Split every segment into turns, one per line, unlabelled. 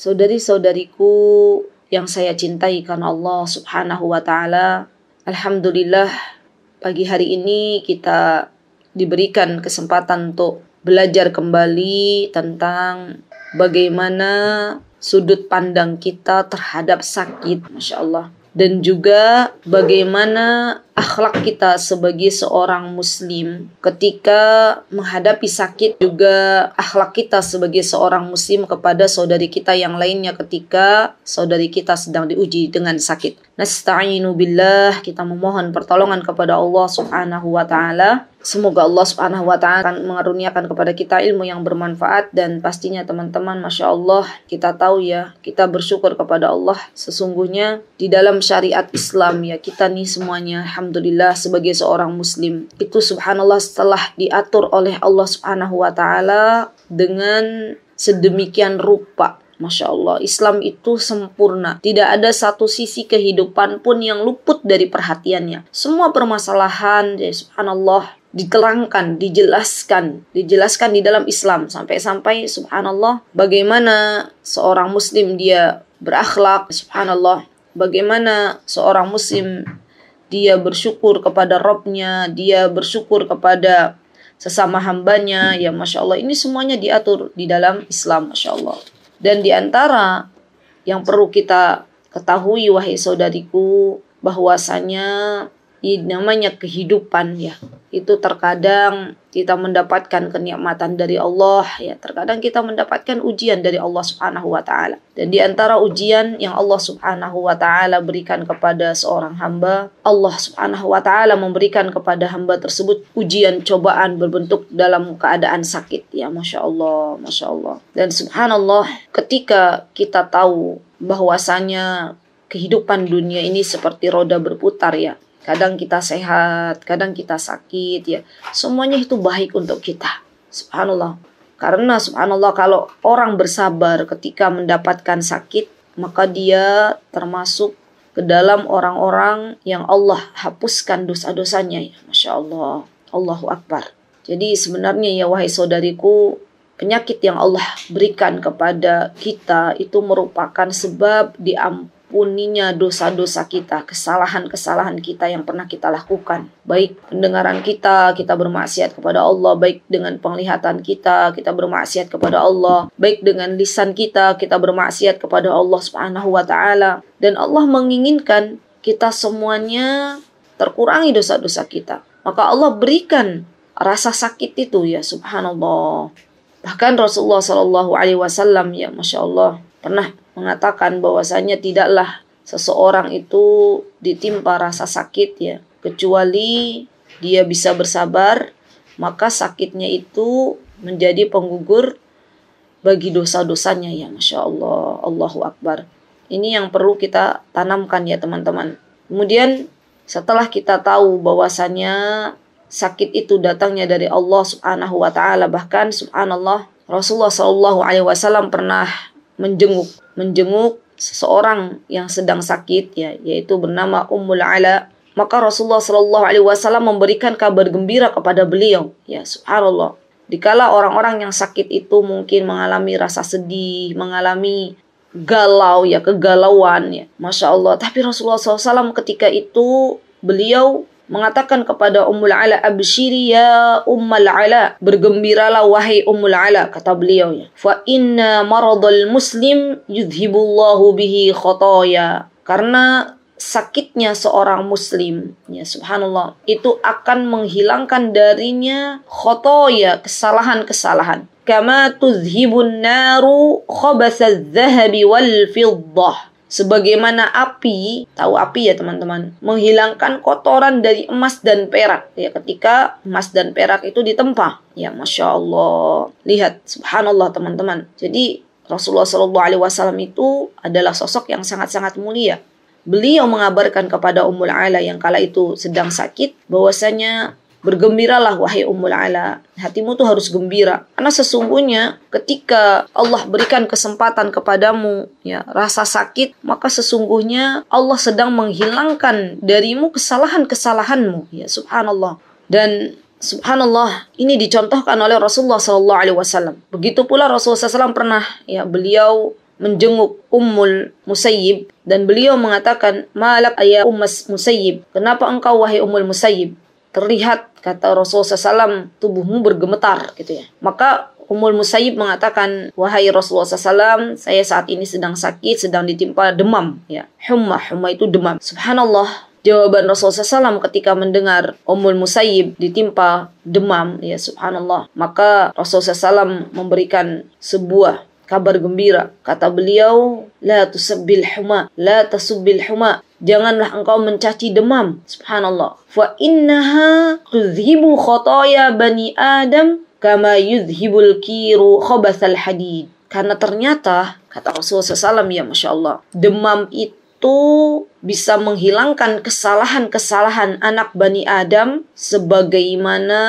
saudari-saudariku yang saya cintai karena Allah Subhanahu wa taala. Alhamdulillah pagi hari ini kita diberikan kesempatan untuk belajar kembali tentang bagaimana sudut pandang kita terhadap sakit, Masya Allah. Dan juga bagaimana akhlak kita sebagai seorang muslim ketika menghadapi sakit juga akhlak kita sebagai seorang muslim kepada saudari kita yang lainnya ketika saudari kita sedang diuji dengan sakit. Nasta'inu billah, kita memohon pertolongan kepada Allah Subhanahu wa taala Semoga Allah Subhanahu wa taala akan mengaruniakan kepada kita ilmu yang bermanfaat dan pastinya teman-teman Masya Allah kita tahu ya kita bersyukur kepada Allah sesungguhnya di dalam syariat Islam ya kita nih semuanya alhamdulillah sebagai seorang muslim itu subhanallah setelah diatur oleh Allah Subhanahu wa taala dengan sedemikian rupa Masya Allah, Islam itu sempurna. Tidak ada satu sisi kehidupan pun yang luput dari perhatiannya. Semua permasalahan, ya subhanallah, diterangkan, dijelaskan, dijelaskan di dalam Islam sampai-sampai subhanallah bagaimana seorang muslim dia berakhlak, subhanallah, bagaimana seorang muslim dia bersyukur kepada Robnya, dia bersyukur kepada sesama hambanya, ya Masya Allah. Ini semuanya diatur di dalam Islam, Masya Allah. Dan di antara yang perlu kita ketahui, wahai saudariku, bahwasanya ini namanya kehidupan ya itu terkadang kita mendapatkan kenikmatan dari Allah ya. Terkadang kita mendapatkan ujian dari Allah Subhanahu wa taala. Dan di antara ujian yang Allah Subhanahu wa taala berikan kepada seorang hamba Allah Subhanahu wa taala memberikan kepada hamba tersebut ujian cobaan berbentuk dalam keadaan sakit. Ya Masya Allah Masya Allah. Dan subhanallah ketika kita tahu bahwasanya kehidupan dunia ini seperti roda berputar ya Kadang kita sehat, kadang kita sakit ya. Semuanya itu baik untuk kita. Subhanallah. Karena subhanallah kalau orang bersabar ketika mendapatkan sakit, maka dia termasuk ke dalam orang-orang yang Allah hapuskan dosa-dosanya ya. Masya Allah. Allahu Akbar. Jadi sebenarnya ya wahai saudariku, penyakit yang Allah berikan kepada kita itu merupakan sebab diampuni diampuninya dosa-dosa kita, kesalahan-kesalahan kita yang pernah kita lakukan. Baik pendengaran kita, kita bermaksiat kepada Allah, baik dengan penglihatan kita, kita bermaksiat kepada Allah, baik dengan lisan kita, kita bermaksiat kepada Allah Subhanahu wa taala. Dan Allah menginginkan kita semuanya terkurangi dosa-dosa kita. Maka Allah berikan rasa sakit itu ya subhanallah. Bahkan Rasulullah Shallallahu Alaihi Wasallam ya masya Allah pernah mengatakan bahwasanya tidaklah seseorang itu ditimpa rasa sakit ya. Kecuali dia bisa bersabar maka sakitnya itu menjadi penggugur bagi dosa-dosanya ya. Masya Allah Allahu Akbar. Ini yang perlu kita tanamkan ya teman-teman. Kemudian setelah kita tahu bahwasanya sakit itu datangnya dari Allah Subhanahu wa taala bahkan subhanallah Rasulullah Shallallahu alaihi wasallam pernah menjenguk menjenguk seseorang yang sedang sakit ya yaitu bernama Ummul Ala. Maka Rasulullah Shallallahu alaihi wasallam memberikan kabar gembira kepada beliau ya subhanallah. Dikala orang-orang yang sakit itu mungkin mengalami rasa sedih mengalami galau ya kegalauan ya masya Allah. Tapi Rasulullah SAW ketika itu beliau mengatakan kepada Ummul Ala abshiri ya Ummul Ala bergembiralah wahai Ummul Ala kata beliau ya fa inna maradul muslim yudhibullahu bihi khotoya karena sakitnya seorang muslim ya subhanallah itu akan menghilangkan darinya khotoya kesalahan-kesalahan. Kama tuzhibun naru khabasa dhahabi wal fiddah sebagaimana api, tahu api ya teman-teman, menghilangkan kotoran dari emas dan perak ya ketika emas dan perak itu ditempa. Ya masya Allah, lihat subhanallah teman-teman. Jadi Rasulullah Shallallahu Alaihi Wasallam itu adalah sosok yang sangat-sangat mulia. Beliau mengabarkan kepada Ummul Ala yang kala itu sedang sakit bahwasanya Bergembiralah wahai Ummul Ala. Hatimu tuh harus gembira. Karena sesungguhnya ketika Allah berikan kesempatan kepadamu ya rasa sakit, maka sesungguhnya Allah sedang menghilangkan darimu kesalahan-kesalahanmu. Ya subhanallah. Dan Subhanallah, ini dicontohkan oleh Rasulullah SAW. Begitu pula Rasulullah SAW pernah ya beliau menjenguk Ummul Musayyib dan beliau mengatakan, "Malak ayah Ummas Musayyib, kenapa engkau wahai Ummul Musayyib terlihat kata Rasulullah SAW tubuhmu bergemetar gitu ya." Maka Ummul Musayyib mengatakan, "Wahai Rasulullah SAW, saya saat ini sedang sakit, sedang ditimpa demam ya. Humma, humma itu demam. Subhanallah, Jawaban Rasulullah SAW ketika mendengar Ummul Musayyib ditimpa demam, ya subhanallah. Maka Rasulullah SAW memberikan sebuah kabar gembira. Kata beliau, La tusabbil huma, la tasubbil huma. Janganlah engkau mencaci demam. Subhanallah. Fa innaha tudhibu khotoya bani Adam kama yudhibul kiru khobathal hadid. Karena ternyata, kata Rasulullah SAW, ya Masya Allah, demam itu itu bisa menghilangkan kesalahan-kesalahan anak Bani Adam sebagaimana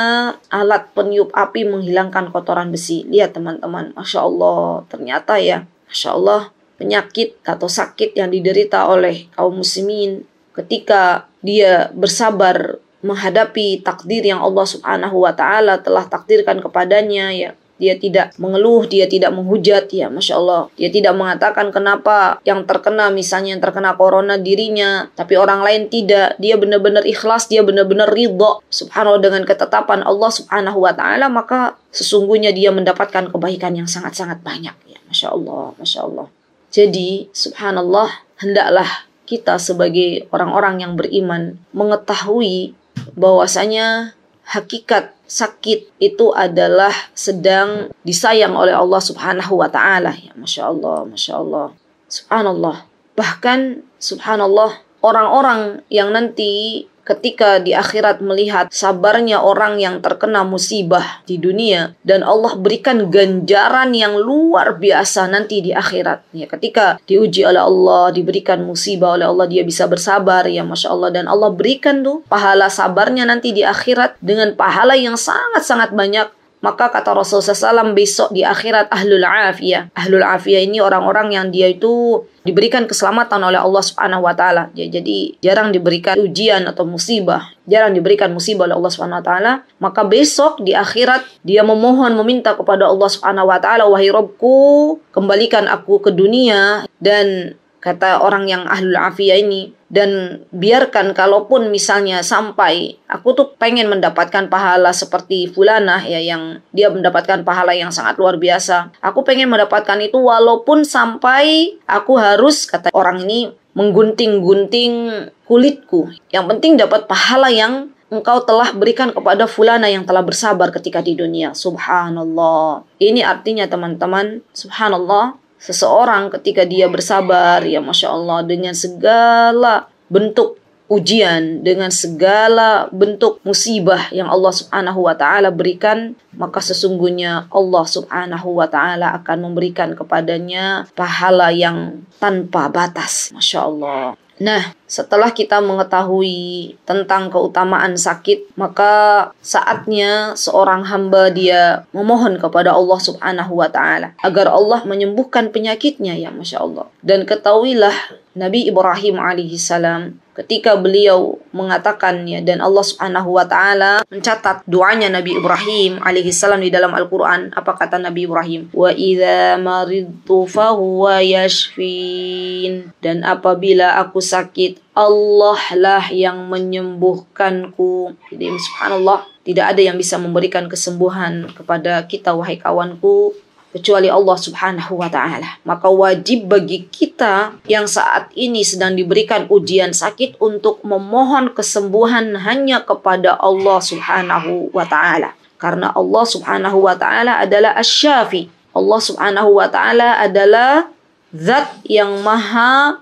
alat peniup api menghilangkan kotoran besi. Lihat teman-teman, Masya Allah, ternyata ya, Masya Allah, penyakit atau sakit yang diderita oleh kaum muslimin ketika dia bersabar menghadapi takdir yang Allah Subhanahu wa taala telah takdirkan kepadanya ya dia tidak mengeluh, dia tidak menghujat, ya Masya Allah. Dia tidak mengatakan kenapa yang terkena, misalnya yang terkena corona dirinya, tapi orang lain tidak. Dia benar-benar ikhlas, dia benar-benar ridho. Subhanallah dengan ketetapan Allah Subhanahu wa Ta'ala, maka sesungguhnya dia mendapatkan kebaikan yang sangat-sangat banyak. Ya Masya Allah, Masya Allah. Jadi, subhanallah, hendaklah kita sebagai orang-orang yang beriman mengetahui bahwasanya hakikat sakit itu adalah sedang disayang oleh Allah Subhanahu wa taala. Ya Masya Allah, Masya Allah. Subhanallah. Bahkan subhanallah orang-orang yang nanti ketika di akhirat melihat sabarnya orang yang terkena musibah di dunia dan Allah berikan ganjaran yang luar biasa nanti di akhirat. Ya ketika diuji oleh Allah diberikan musibah oleh Allah dia bisa bersabar ya masya Allah. Dan Allah berikan tuh pahala sabarnya nanti di akhirat dengan pahala yang sangat-sangat banyak. Maka kata Rasulullah SAW besok di akhirat ahlul afiyah. Ahlul afiyah ini orang-orang yang dia itu diberikan keselamatan oleh Allah Subhanahu wa taala. Ya, jadi jarang diberikan ujian atau musibah, jarang diberikan musibah oleh Allah Subhanahu wa taala, maka besok di akhirat dia memohon meminta kepada Allah Subhanahu wa taala, "Wahai Rabbku, kembalikan aku ke dunia dan kata orang yang ahlul afiyah ini dan biarkan kalaupun misalnya sampai aku tuh pengen mendapatkan pahala seperti fulanah ya yang dia mendapatkan pahala yang sangat luar biasa aku pengen mendapatkan itu walaupun sampai aku harus kata orang ini menggunting-gunting kulitku yang penting dapat pahala yang engkau telah berikan kepada fulana yang telah bersabar ketika di dunia. Subhanallah. Ini artinya teman-teman, subhanallah, seseorang ketika dia bersabar ya masya Allah dengan segala bentuk ujian dengan segala bentuk musibah yang Allah Subhanahu wa taala berikan maka sesungguhnya Allah Subhanahu wa taala akan memberikan kepadanya pahala yang tanpa batas. Masya Allah Nah, setelah kita mengetahui tentang keutamaan sakit, maka saatnya seorang hamba dia memohon kepada Allah Subhanahu wa taala agar Allah menyembuhkan penyakitnya ya Masya Allah. Dan ketahuilah Nabi Ibrahim alaihissalam ketika beliau mengatakannya dan Allah Subhanahu wa taala mencatat doanya Nabi Ibrahim alaihi salam di dalam Al-Qur'an apa kata Nabi Ibrahim? Wa idza maridtu fahuwa yashfin. Dan apabila aku sakit Allah lah yang menyembuhkanku. Jadi subhanallah tidak ada yang bisa memberikan kesembuhan kepada kita wahai kawanku kecuali Allah Subhanahu wa taala. Maka wajib bagi kita yang saat ini sedang diberikan ujian sakit untuk memohon kesembuhan hanya kepada Allah Subhanahu wa taala. Karena Allah Subhanahu wa taala adalah Asy-Syafi. Allah Subhanahu wa taala adalah zat yang maha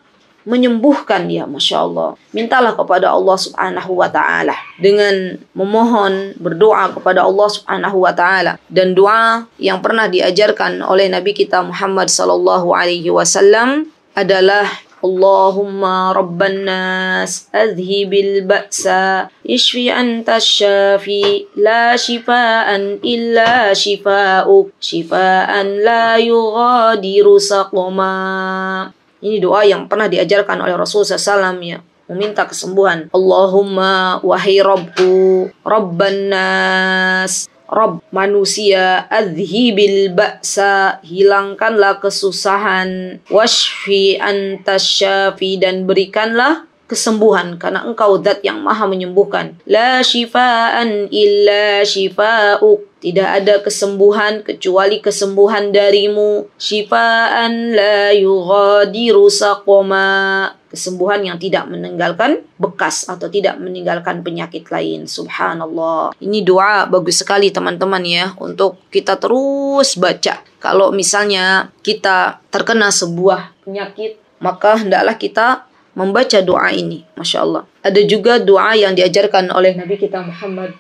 menyembuhkan ya Masya Allah. Mintalah kepada Allah subhanahu wa ta'ala. Dengan memohon berdoa kepada Allah subhanahu wa ta'ala. Dan doa yang pernah diajarkan oleh Nabi kita Muhammad sallallahu alaihi wasallam adalah Allahumma rabban nas adhibil ba'sa ishfi anta syafi la shifaan illa shifa'uk shifaan la yughadiru saqma ini doa yang pernah diajarkan oleh Rasulullah SAW ya meminta kesembuhan. Allahumma wahai Rabbku, Rabban nas, Rob manusia adhibil ba'sa hilangkanlah kesusahan washfi antasyafi dan berikanlah kesembuhan karena engkau zat yang maha menyembuhkan la shifaan illa shifa'uk tidak ada kesembuhan kecuali kesembuhan darimu shifaan la yughadiru saqama kesembuhan yang tidak meninggalkan bekas atau tidak meninggalkan penyakit lain. Subhanallah. Ini doa bagus sekali teman-teman ya untuk kita terus baca. Kalau misalnya kita terkena sebuah penyakit, maka hendaklah kita membaca doa ini. Masya Allah. Ada juga doa yang diajarkan oleh Nabi kita Muhammad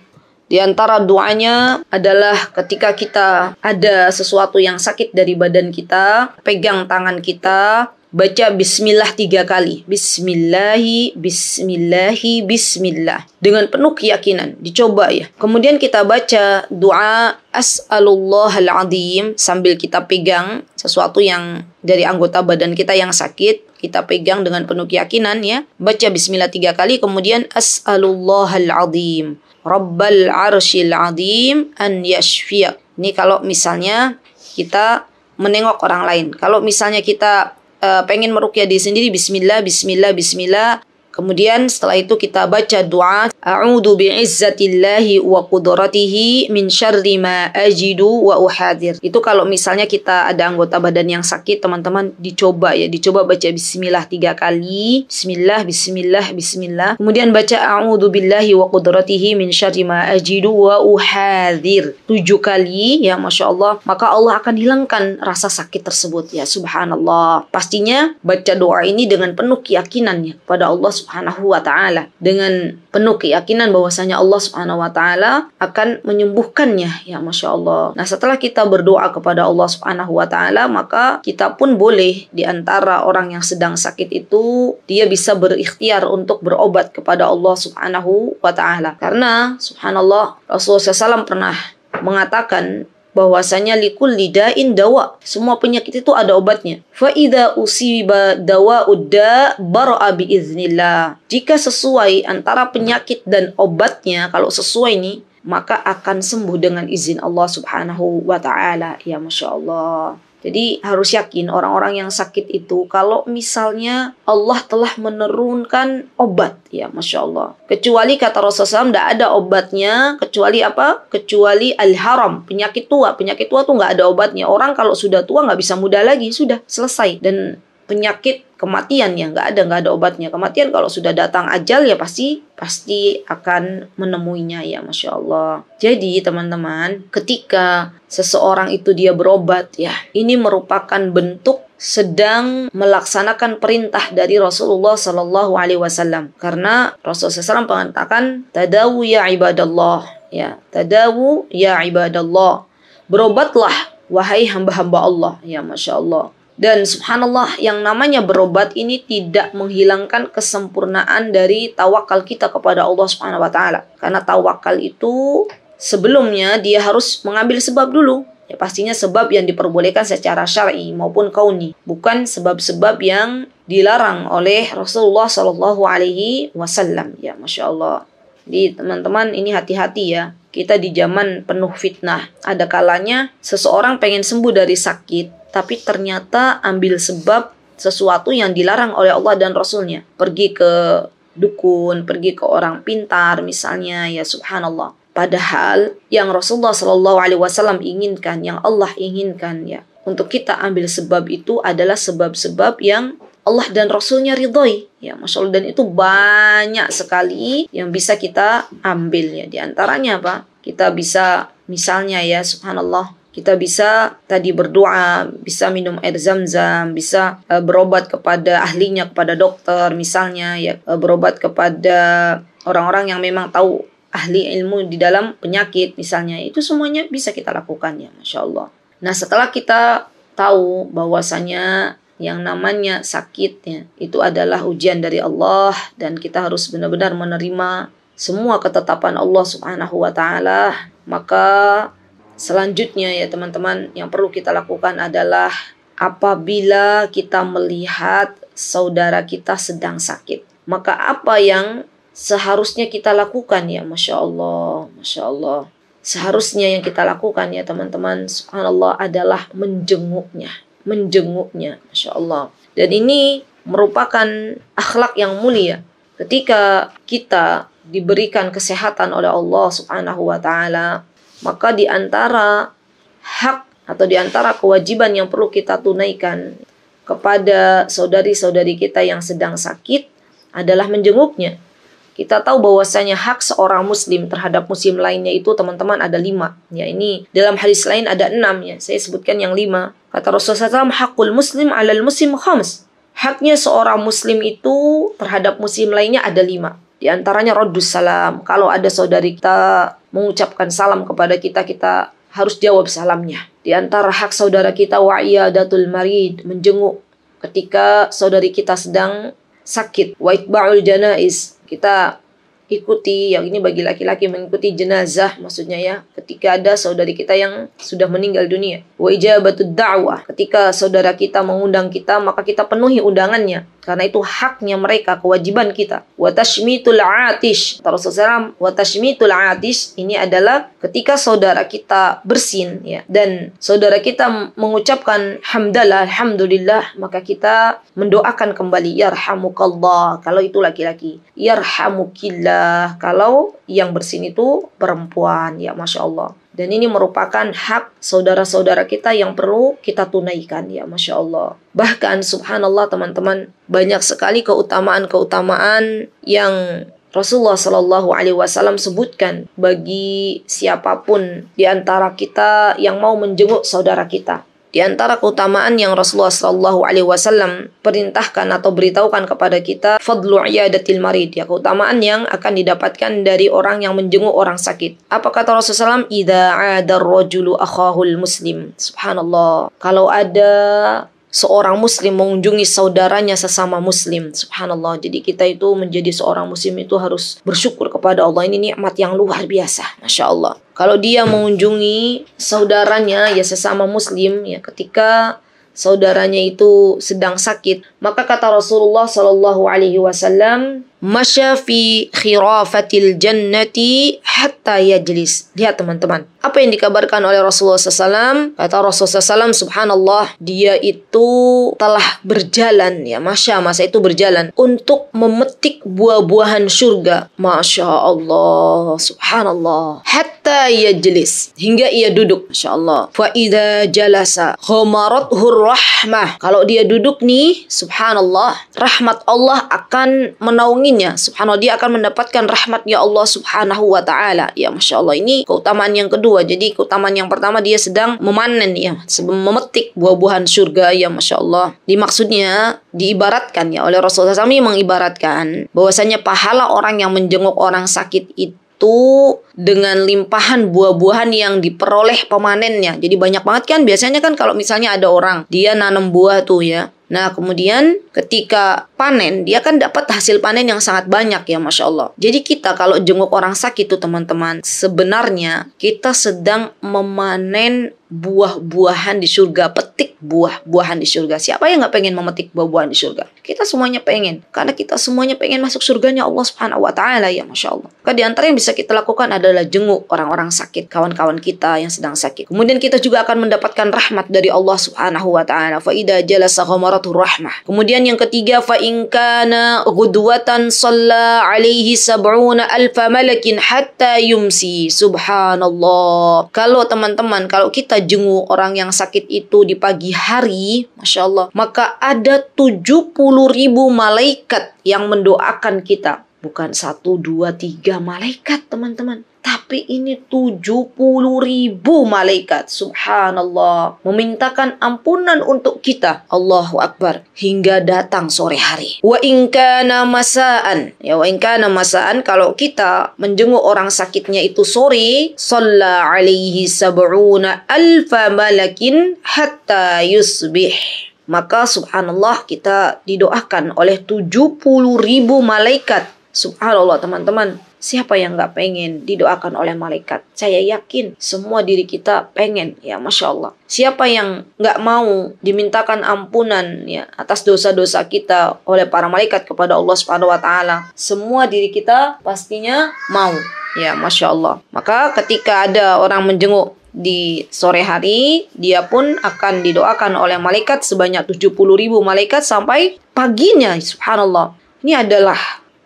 di antara doanya adalah ketika kita ada sesuatu yang sakit dari badan kita, pegang tangan kita, baca bismillah tiga kali. Bismillahi, bismillahi, bismillah. Dengan penuh keyakinan. Dicoba ya. Kemudian kita baca doa as'alullah al-azim sambil kita pegang sesuatu yang dari anggota badan kita yang sakit. Kita pegang dengan penuh keyakinan ya. Baca bismillah tiga kali. Kemudian as'alullah al-azim. Rabbal arshil azim an yashfiyak. Ini kalau misalnya kita menengok orang lain. Kalau misalnya kita uh, pengen merukyah diri sendiri bismillah bismillah bismillah Kemudian setelah itu kita baca doa A'udhu bi'izzatillahi wa qudratihi min syarri ma ajidu wa uhadir. Itu kalau misalnya kita ada anggota badan yang sakit, teman-teman dicoba ya, dicoba baca bismillah tiga kali. Bismillah, bismillah, bismillah. Kemudian baca A'udhu billahi wa qudratihi min syarri ma ajidu wa uhadir. Tujuh kali ya Masya Allah. Maka Allah akan hilangkan rasa sakit tersebut ya Subhanallah. Pastinya baca doa ini dengan penuh keyakinannya pada Allah Subhanahu Subhanahu wa taala dengan penuh keyakinan bahwasanya Allah Subhanahu wa taala akan menyembuhkannya ya Masya Allah. Nah, setelah kita berdoa kepada Allah Subhanahu wa taala, maka kita pun boleh di antara orang yang sedang sakit itu dia bisa berikhtiar untuk berobat kepada Allah Subhanahu wa taala. Karena subhanallah Rasulullah SAW pernah mengatakan bahwasanya likul lidain dawa. Semua penyakit itu ada obatnya. Fa idza usiba dawa udda bara'a biiznillah. Jika sesuai antara penyakit dan obatnya, kalau sesuai nih, maka akan sembuh dengan izin Allah Subhanahu wa taala. Ya Masya Allah. Jadi harus yakin orang-orang yang sakit itu kalau misalnya Allah telah menurunkan obat ya Masya Allah. Kecuali kata Rasulullah tidak ada obatnya kecuali apa? Kecuali al-haram penyakit tua. Penyakit tua tuh nggak ada obatnya. Orang kalau sudah tua nggak bisa muda lagi sudah selesai dan penyakit kematian ya nggak ada nggak ada obatnya. Kematian kalau sudah datang ajal ya pasti pasti akan menemuinya ya masya Allah. Jadi teman-teman ketika seseorang itu dia berobat ya ini merupakan bentuk sedang melaksanakan perintah dari Rasulullah Sallallahu Alaihi Wasallam. Karena Rasulullah SAW mengatakan tadawu ya ibadallah. Ya tadawu ya ibadallah. Berobatlah wahai hamba-hamba Allah ya masya Allah dan subhanallah yang namanya berobat ini tidak menghilangkan kesempurnaan dari tawakal kita kepada Allah Subhanahu wa taala. Karena tawakal itu sebelumnya dia harus mengambil sebab dulu. Ya pastinya sebab yang diperbolehkan secara syar'i maupun kauni, bukan sebab-sebab yang dilarang oleh Rasulullah Shallallahu alaihi wasallam. Ya, Masya Allah. Jadi teman-teman ini hati-hati ya. Kita di zaman penuh fitnah. Ada kalanya seseorang pengen sembuh dari sakit, tapi ternyata ambil sebab sesuatu yang dilarang oleh Allah dan Rasulnya. Pergi ke dukun, pergi ke orang pintar misalnya, ya subhanallah. Padahal yang Rasulullah Shallallahu Alaihi Wasallam inginkan, yang Allah inginkan ya, untuk kita ambil sebab itu adalah sebab-sebab yang Allah dan Rasulnya ridhoi. Ya masya Allah. Dan itu banyak sekali yang bisa kita ambil ya. Di antaranya apa kita bisa misalnya ya subhanallah kita bisa tadi berdoa, bisa minum air zam-zam, bisa uh, berobat kepada ahlinya, kepada dokter misalnya, ya uh, berobat kepada orang-orang yang memang tahu ahli ilmu di dalam penyakit misalnya, itu semuanya bisa kita lakukan ya, masya Allah. Nah setelah kita tahu bahwasanya yang namanya sakitnya itu adalah ujian dari Allah dan kita harus benar-benar menerima semua ketetapan Allah Subhanahu wa taala, maka Selanjutnya ya teman-teman yang perlu kita lakukan adalah apabila kita melihat saudara kita sedang sakit. Maka apa yang seharusnya kita lakukan ya Masya Allah, Masya Allah. seharusnya yang kita lakukan ya teman-teman subhanallah adalah menjenguknya menjenguknya Masya Allah. Dan ini merupakan akhlak yang mulia ketika kita diberikan kesehatan oleh Allah subhanahu wa ta'ala. Maka di antara hak atau di antara kewajiban yang perlu kita tunaikan kepada saudari-saudari kita yang sedang sakit adalah menjenguknya kita tahu bahwasanya hak seorang muslim terhadap muslim lainnya itu teman-teman ada lima. Ya ini dalam hadis lain ada enam ya. Saya sebutkan yang lima. Kata Rasulullah SAW, hakul muslim alal muslim khams. Haknya seorang muslim itu terhadap muslim lainnya ada lima. Di antaranya rodus salam. Kalau ada saudari kita mengucapkan salam kepada kita, kita harus jawab salamnya. Di antara hak saudara kita wa'iyadatul marid, menjenguk ketika saudari kita sedang sakit. Wa'itba'ul janaiz, kita ikuti yang ini bagi laki-laki mengikuti jenazah maksudnya ya ketika ada saudari kita yang sudah meninggal dunia. Wa ijabatud da'wah ketika saudara kita mengundang kita maka kita penuhi undangannya karena itu haknya mereka kewajiban kita. Wa tashmitul atish. Rasulullah wa tashmitul atish. Ini adalah ketika saudara kita bersin ya. Dan saudara kita mengucapkan hamdalah alhamdulillah maka kita mendoakan kembali yarhamukallah. Kalau itu laki-laki yarhamukillah. Kalau yang bersin itu perempuan ya masya Allah dan ini merupakan hak saudara-saudara kita yang perlu kita tunaikan ya Masya Allah. Bahkan subhanallah teman-teman banyak sekali keutamaan-keutamaan yang Rasulullah Shallallahu Alaihi Wasallam sebutkan bagi siapa pun di antara kita yang mau menjenguk saudara kita. Di antara keutamaan yang Rasulullah Shallallahu Alaihi Wasallam perintahkan atau beritahukan kepada kita, fadlu iyadatil marid, ya keutamaan yang akan didapatkan dari orang yang menjenguk orang sakit. Apa kata Rasulullah SAW? Ida ada rojulu akhahul muslim. Subhanallah. Kalau ada seorang muslim mengunjungi saudaranya sesama muslim. Subhanallah. Jadi kita itu menjadi seorang muslim itu harus bersyukur kepada Allah. Ini nikmat yang luar biasa. Masya Allah. Kalau dia mengunjungi saudaranya ya sesama muslim ya ketika saudaranya itu sedang sakit maka kata Rasulullah Shallallahu Alaihi Wasallam masya fi khirafatil jannati hatta yajlis. Lihat teman-teman. Apa yang dikabarkan oleh Rasulullah SAW? Kata Rasulullah SAW, subhanallah, dia itu telah berjalan, ya Masya, masa itu berjalan, untuk memetik buah-buahan surga. Masya Allah, subhanallah. Hatta yajlis. Hingga ia duduk, Masya Allah. Fa idha jalasa, khamarathu rahmah. Kalau dia duduk nih, subhanallah, rahmat Allah akan menaungi mengulanginya. Subhanallah dia akan mendapatkan rahmatnya Allah Subhanahu wa taala. Ya Masya Allah ini keutamaan yang kedua. Jadi keutamaan yang pertama dia sedang memanen ya, memetik buah-buahan surga ya Masya Allah. Dimaksudnya diibaratkan ya oleh Rasulullah SAW mengibaratkan bahwasanya pahala orang yang menjenguk orang sakit itu itu dengan limpahan buah-buahan yang diperoleh pemanennya. Jadi banyak banget kan biasanya kan kalau misalnya ada orang dia nanam buah tuh ya. Nah, kemudian ketika panen, dia kan dapat hasil panen yang sangat banyak ya, Masya Allah. Jadi kita kalau jenguk orang sakit tuh teman-teman, sebenarnya kita sedang memanen buah-buahan di surga, petik buah-buahan di surga. Siapa yang nggak pengen memetik buah-buahan di surga? Kita semuanya pengen, karena kita semuanya pengen masuk surganya Allah Subhanahu Wa Taala ya, masya Allah. Maka di antara yang bisa kita lakukan adalah jenguk orang-orang sakit, kawan-kawan kita yang sedang sakit. Kemudian kita juga akan mendapatkan rahmat dari Allah Subhanahu Wa Taala. Faida jalasa ghamaratur rahmah. Kemudian yang ketiga, fa inkana gudwatan salla alaihi sab'una alfa malakin hatta yumsi. Subhanallah. Kalau teman-teman, kalau kita jenguk orang yang sakit itu di pagi hari, Masya Allah, maka ada 70 ribu malaikat yang mendoakan kita. Bukan satu, dua, tiga malaikat teman-teman. Tapi ini 70 ribu malaikat. Subhanallah. Memintakan ampunan untuk kita. Allahu Akbar. Hingga datang sore hari. Wa inkana masaan. Ya wa inkana masaan. Kalau kita menjenguk orang sakitnya itu sore. Salla alaihi sab'una alfa malakin hatta yusbih maka subhanallah kita didoakan oleh 70 ribu malaikat Subhanallah teman-teman, siapa yang nggak pengen didoakan oleh malaikat? Saya yakin semua diri kita pengen ya Masya Allah. Siapa yang nggak mau dimintakan ampunan ya atas dosa-dosa kita oleh para malaikat kepada Allah Subhanahu Wa Taala? Semua diri kita pastinya mau ya Masya Allah. Maka ketika ada orang menjenguk di sore hari, dia pun akan didoakan oleh malaikat sebanyak 70 ribu malaikat sampai paginya. Subhanallah. Ini adalah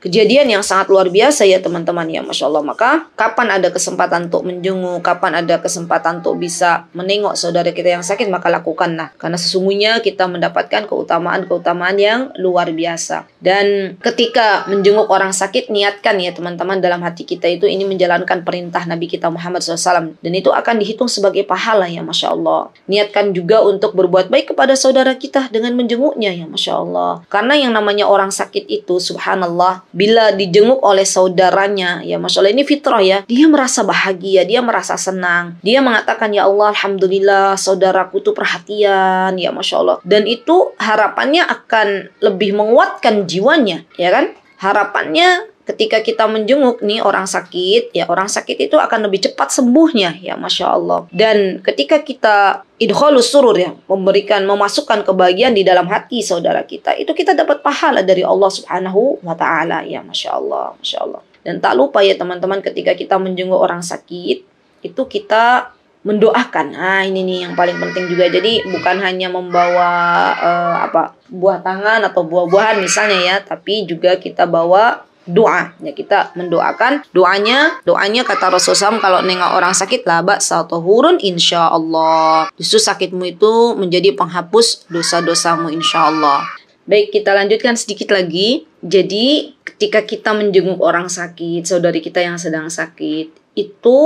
kejadian yang sangat luar biasa ya teman-teman ya Masya Allah. Maka kapan ada kesempatan untuk menjenguk kapan ada kesempatan untuk bisa menengok saudara kita yang sakit maka lakukanlah. Karena sesungguhnya kita mendapatkan keutamaan-keutamaan yang luar biasa. Dan ketika menjenguk orang sakit niatkan ya teman-teman dalam hati kita itu ini menjalankan perintah Nabi kita Muhammad SAW dan itu akan dihitung sebagai pahala ya Masya Allah. Niatkan juga untuk berbuat baik kepada saudara kita dengan menjenguknya ya Masya Allah. Karena yang namanya orang sakit itu subhanallah bila dijenguk oleh saudaranya, ya Masya Allah ini fitrah ya, dia merasa bahagia, dia merasa senang. Dia mengatakan, ya Allah, Alhamdulillah, saudaraku tuh perhatian, ya Masya Allah. Dan itu harapannya akan lebih menguatkan jiwanya, ya kan? Harapannya ketika kita menjenguk nih orang sakit, ya orang sakit itu akan lebih cepat sembuhnya, ya masya Allah. Dan ketika kita idholus surur ya, memberikan, memasukkan kebahagiaan di dalam hati saudara kita, itu kita dapat pahala dari Allah Subhanahu wa Ta'ala, ya masya Allah, masya Allah. Dan tak lupa ya teman-teman, ketika kita menjenguk orang sakit, itu kita mendoakan. Nah, ini nih yang paling penting juga. Jadi bukan hanya membawa uh, apa buah tangan atau buah-buahan misalnya ya, tapi juga kita bawa doa. Ya kita mendoakan doanya. Doanya kata Rasulullah kalau nengok orang sakit labak hurun insya Allah justru sakitmu itu menjadi penghapus dosa-dosamu insya Allah baik kita lanjutkan sedikit lagi. Jadi ketika kita menjenguk orang sakit saudari kita yang sedang sakit itu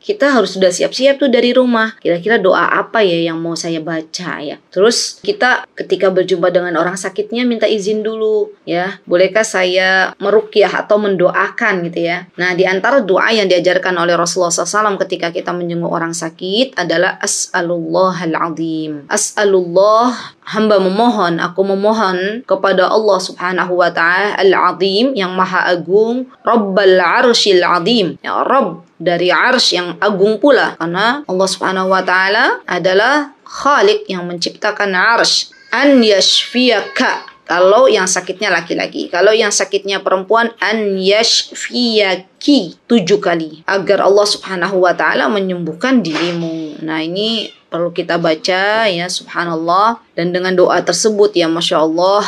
kita harus sudah siap-siap tuh dari rumah. Kira-kira doa apa ya yang mau saya baca ya. Terus kita ketika berjumpa dengan orang sakitnya minta izin dulu ya. Bolehkah saya merukyah atau mendoakan gitu ya. Nah di antara doa yang diajarkan oleh Rasulullah SAW ketika kita menjenguk orang sakit adalah As'alullahal azim. As'alullah hamba memohon, aku memohon kepada Allah Subhanahu wa taala Al-Azim yang Maha Agung, Rabbal Arsyil Azim. Ya Rabb dari ars yang agung pula karena Allah Subhanahu wa taala adalah Khalik yang menciptakan ars an yashfiyaka kalau yang sakitnya laki-laki. Kalau yang sakitnya perempuan, an yashfiyaki tujuh kali. Agar Allah subhanahu wa ta'ala menyembuhkan dirimu. Nah ini perlu kita baca ya subhanallah. Dan dengan doa tersebut ya Masya Allah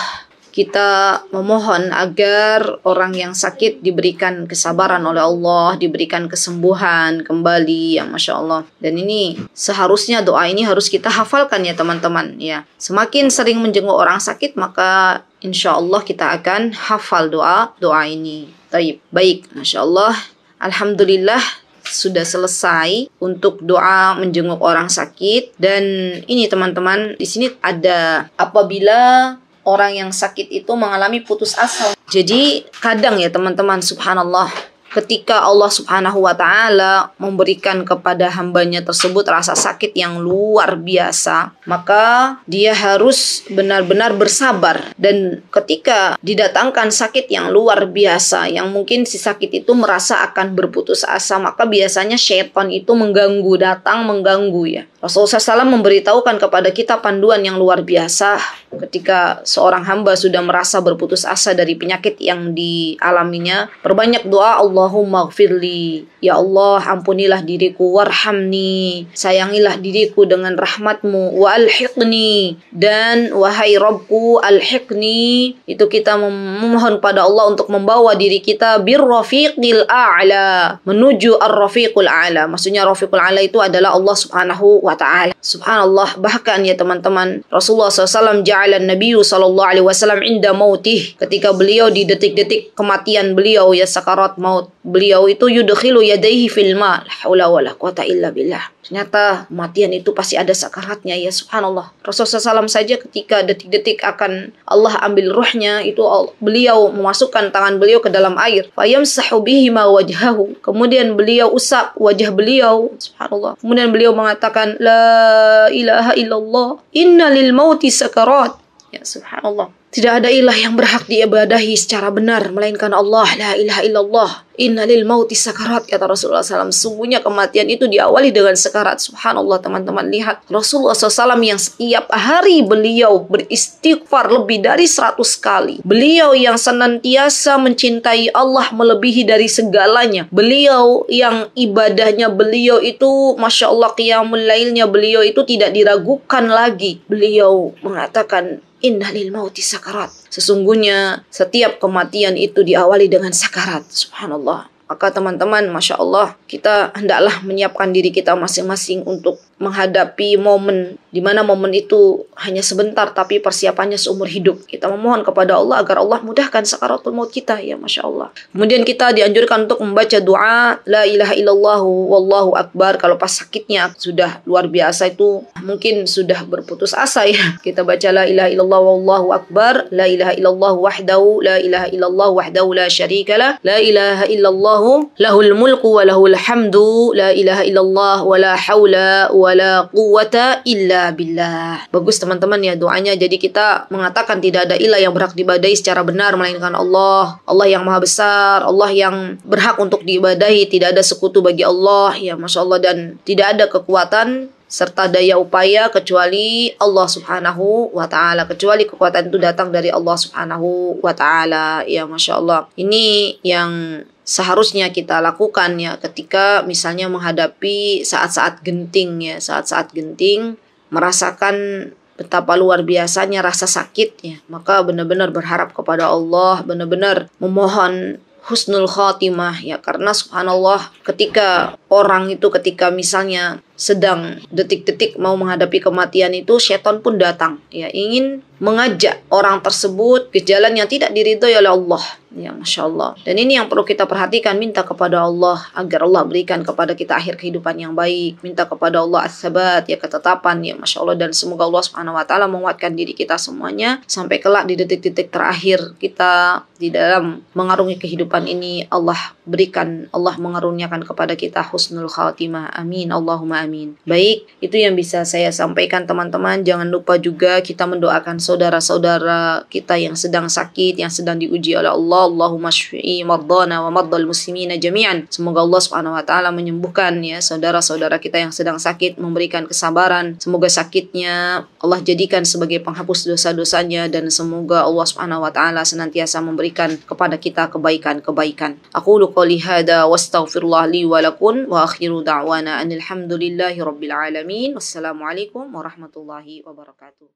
kita memohon agar orang yang sakit diberikan kesabaran oleh Allah, diberikan kesembuhan kembali, ya Masya Allah. Dan ini seharusnya doa ini harus kita hafalkan ya teman-teman. ya. Semakin sering menjenguk orang sakit, maka insya Allah kita akan hafal doa doa ini. Baik, baik, Masya Allah. Alhamdulillah sudah selesai untuk doa menjenguk orang sakit dan ini teman-teman di sini ada apabila orang yang sakit itu mengalami putus asa. Jadi kadang ya teman-teman subhanallah ketika Allah Subhanahu wa taala memberikan kepada hambanya tersebut rasa sakit yang luar biasa, maka dia harus benar-benar bersabar dan ketika didatangkan sakit yang luar biasa yang mungkin si sakit itu merasa akan berputus asa, maka biasanya syaitan itu mengganggu, datang mengganggu ya. Rasulullah SAW memberitahukan kepada kita panduan yang luar biasa ketika seorang hamba sudah merasa berputus asa dari penyakit yang dialaminya. Perbanyak doa Allahumma gfirli. Ya Allah ampunilah diriku warhamni. Sayangilah diriku dengan rahmatmu. Wa alhiqni. Dan wahai Rabbku alhiqni. Itu kita memohon pada Allah untuk membawa diri kita birrafiqil a'la. Menuju ar-rafiqul a'la. Maksudnya rafiqul a'la itu adalah Allah subhanahu wa taala. Subhanallah, bahkan ya teman-teman, Rasulullah SAW ja'ala Nabi sallallahu alaihi wasallam inda mautih ketika beliau di detik-detik kematian beliau ya sakarat maut. Beliau itu yudkhilu yadayhi fil ma. La haula wala quwata illa billah. Ternyata kematian itu pasti ada sakaratnya ya subhanallah. Rasulullah SAW saja ketika detik-detik akan Allah ambil ruhnya itu beliau memasukkan tangan beliau ke dalam air. Fayamsahu bihi ma wajhahu. Kemudian beliau usap wajah beliau. Subhanallah. Kemudian beliau mengatakan la ilaha illallah. Inna lil mauti sakarat. Ya subhanallah. Tidak ada ilah yang berhak diibadahi secara benar melainkan Allah. La ilaha illallah. Inna lil mauti sakarat kata Rasulullah SAW. Sungguhnya kematian itu diawali dengan sekarat. Subhanallah teman-teman lihat Rasulullah SAW yang setiap hari beliau beristighfar lebih dari 100 kali. Beliau yang senantiasa mencintai Allah melebihi dari segalanya. Beliau yang ibadahnya beliau itu Masya Allah qiyamul lailnya beliau itu tidak diragukan lagi. Beliau mengatakan innalil mauti sakarat. Sesungguhnya setiap kematian itu diawali dengan sakarat. Subhanallah. Maka teman-teman, Masya Allah, kita hendaklah menyiapkan diri kita masing-masing untuk menghadapi momen di mana momen itu hanya sebentar tapi persiapannya seumur hidup. Kita memohon kepada Allah agar Allah mudahkan sakaratul maut kita ya Masya Allah. Kemudian kita dianjurkan untuk membaca doa La ilaha illallah wallahu akbar. Kalau pas sakitnya sudah luar biasa itu mungkin sudah berputus asa ya. Kita baca La ilaha illallah wallahu akbar. La ilaha illallah wahdahu. La ilaha illallah wahdahu la syarika lah. La ilaha illallah lahul mulku wa lahul hamdu. La ilaha illallah wa la hawla wa wala quwata illa billah. Bagus teman-teman ya doanya. Jadi kita mengatakan tidak ada ilah yang berhak diibadahi secara benar melainkan Allah. Allah yang maha besar, Allah yang berhak untuk diibadahi. Tidak ada sekutu bagi Allah. Ya Masya Allah dan tidak ada kekuatan serta daya upaya kecuali Allah Subhanahu wa taala. Kecuali kekuatan itu datang dari Allah Subhanahu wa taala. Ya Masya Allah. Ini yang seharusnya kita lakukan ya. Ketika misalnya menghadapi saat-saat genting ya. Saat-saat genting merasakan betapa luar biasanya rasa sakit ya. Maka benar-benar berharap kepada Allah benar-benar memohon husnul khatimah ya. Karena subhanallah ketika orang itu ketika misalnya sedang detik-detik mau menghadapi kematian itu setan pun datang ya ingin mengajak orang tersebut ke jalan yang tidak diridhoi oleh Allah Ya, Masya Allah. Dan ini yang perlu kita perhatikan. Minta kepada Allah agar Allah berikan kepada kita akhir kehidupan yang baik. Minta kepada Allah as-sabat, ya ketetapan, ya Masya Allah. Dan semoga Allah Subhanahu Wa Taala menguatkan diri kita semuanya. Sampai kelak di detik-detik terakhir kita di dalam mengarungi kehidupan ini. Allah berikan, Allah mengaruniakan kepada kita husnul khatimah. Amin. Allahumma amin. Baik, itu yang bisa saya sampaikan teman-teman. Jangan lupa juga kita mendoakan saudara-saudara kita yang sedang sakit, yang sedang diuji oleh Allah Allahumma syfi'i mardana wa mardal muslimina jami'an. Semoga Allah Subhanahu wa taala menyembuhkan ya saudara-saudara kita yang sedang sakit, memberikan kesabaran. Semoga sakitnya Allah jadikan sebagai penghapus dosa-dosanya dan semoga Allah Subhanahu wa taala senantiasa memberikan kepada kita kebaikan-kebaikan. Aku قولي هذا واستغفر الله لي ولكم وآخر دعوانا أن الحمد لله رب العالمين. والسلام عليكم ورحمة الله وبركاته.